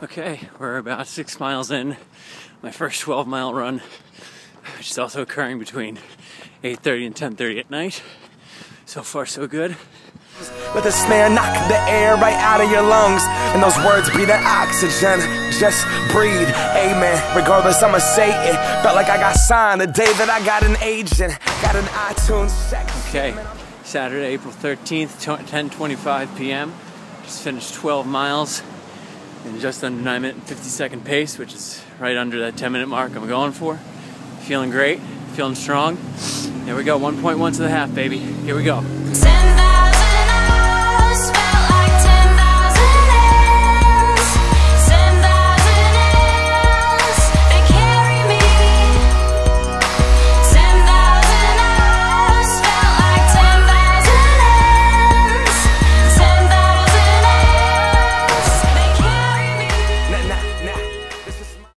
Okay, we're about six miles in. My first 12 mile run, which is also occurring between 8.30 and 10.30 at night. So far, so good. Let the snare knock the air right out of your lungs. And those words be the oxygen. Just breathe, amen. Regardless, I'ma say it. Felt like I got signed the day that I got an agent. Got an iTunes check. Okay, Saturday, April 13th, 10:25 p.m. Just finished 12 miles just under 9 minute and 50 second pace, which is right under that 10 minute mark I'm going for. Feeling great, feeling strong. Here we go, 1.1 to the half, baby. Here we go.